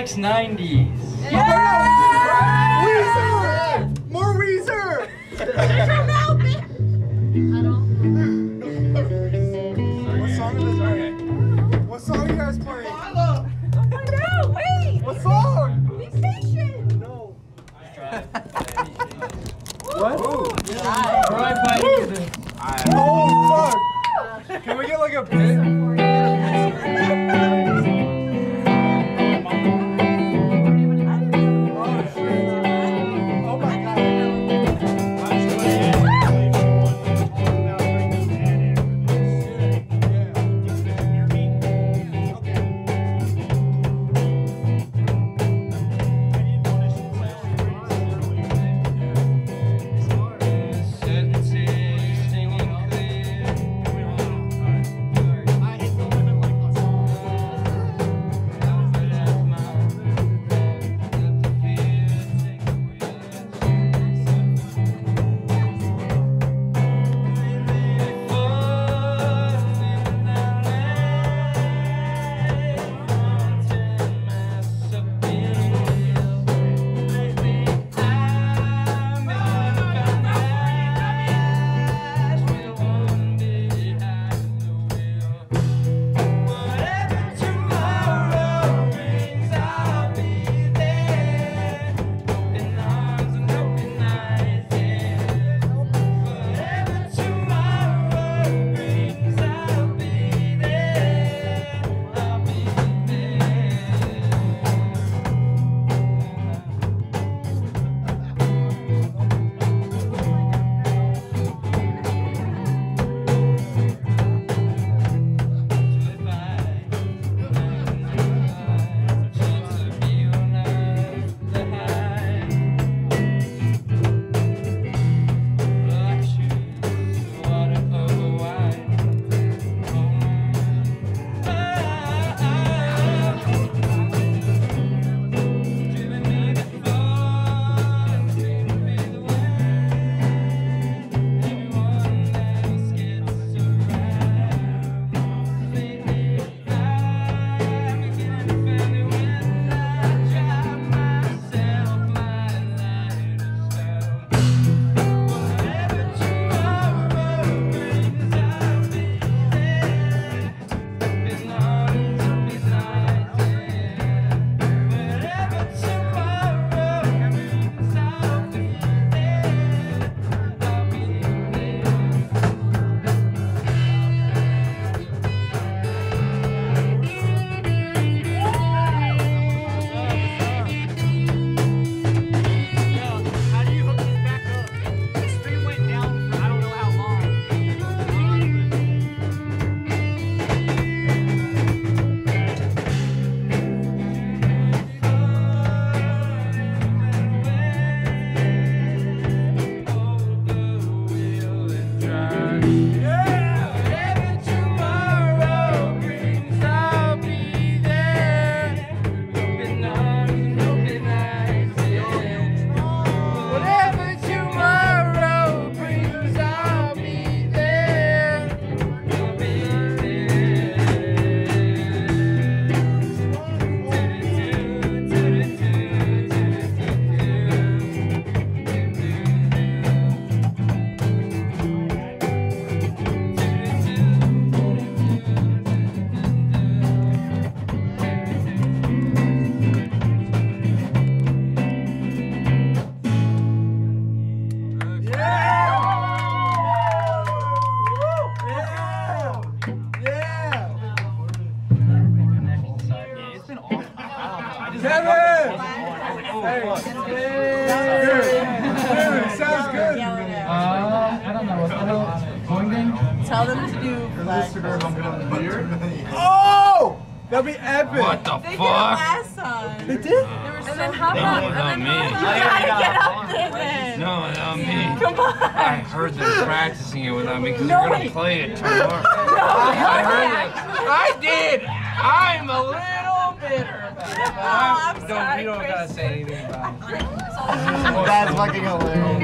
90s stuff. Who likes 90s? Weezer! More Weezer! What song is this? Okay. What song you guys playing? No, wait! What song? Be patient! No. Try fighting this. Oh fuck! Can we get like a bit? Tell them to do flag. Oh! That'd be epic. What the They did it fuck? last time. They did? They were so No, not me. You gotta get up there then. No, not me. Come on. I heard them practicing it without me because No, they're gonna wait. play it tomorrow. I heard it. I did. I'm a little bitter. about it. Oh, I'm don't, sorry, you don't gotta say anything about it. That's fucking hilarious.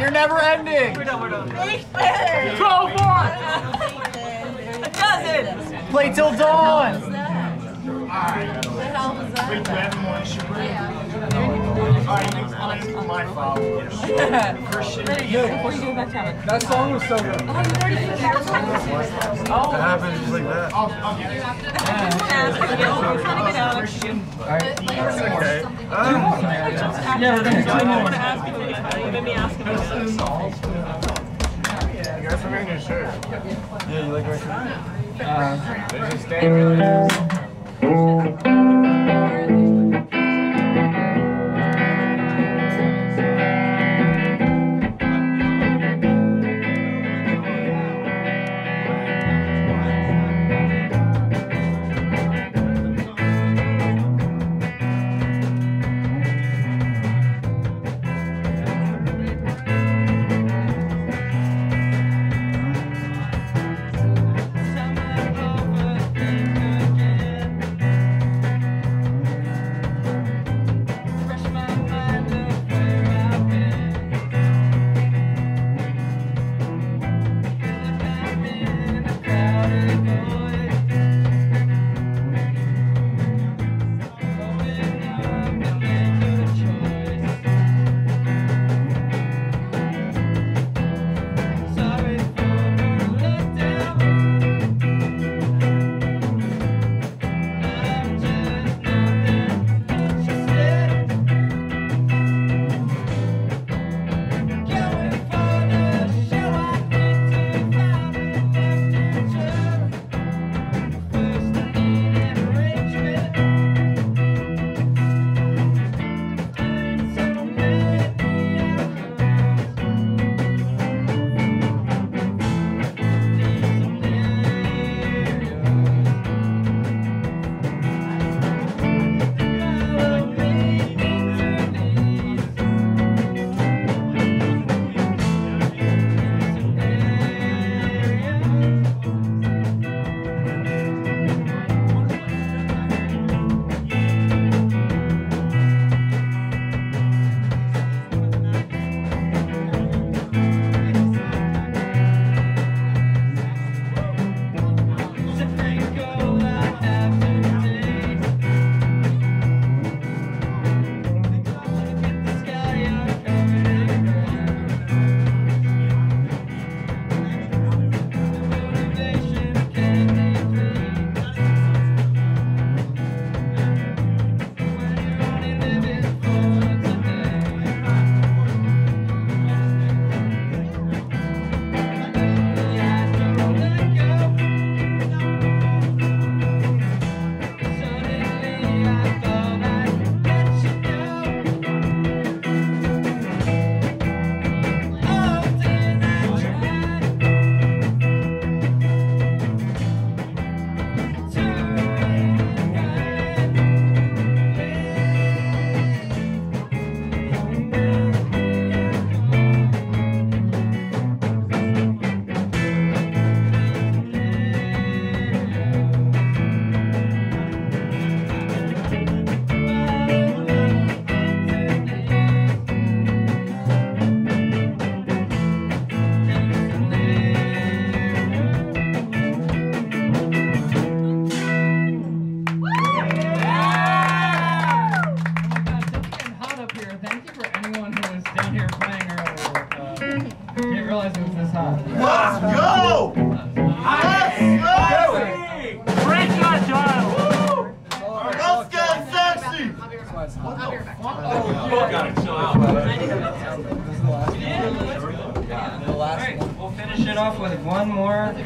You're never ending. Go for A dozen. Play till dawn. What the hell was that? Wait, do everyone should That song was so good. It happens like that. Okay. Yeah, we're gonna continue. You guys are wearing your shirt. Yeah, you like my shirt? Uh, There's a stand.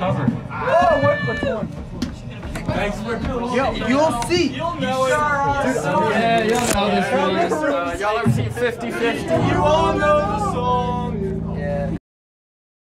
Cover. Oh, what, one? Yo, you'll see. Yeah, you'll know this. Y'all ever seen 50-50? You all know.